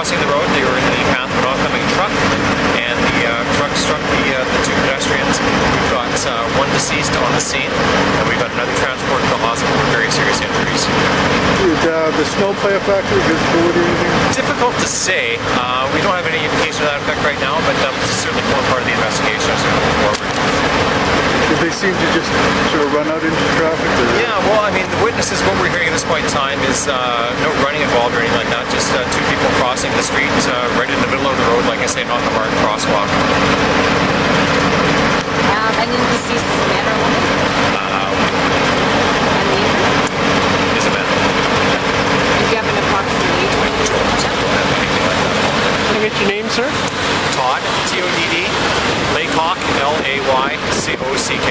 crossing the road. They were in the path of an oncoming truck, and the uh, truck struck the, uh, the two pedestrians. We've got uh, one deceased on the scene, and we've got another transport to the hospital with very serious injuries. Did uh, the snow play a factor, visibility, anything? Difficult to say. Uh, we don't have any indication of that effect right now, but um, it's certainly more part of the investigation as we move forward. Did they seem to just sort of run out into traffic? Or? Yeah, well, I mean, the witnesses, what we're hearing at this point in time is no running involved or anything like that, just uh, two people crossing the street uh, right in the middle of the road, like I say, not in the marked crosswalk. Um, any deceased man or woman? Uh, And neighbor? is a man. If you have an approximate age when you. Can I get your name, sir? Todd, T-O-D-D, Laycock, L-A-Y-C-O-C-K.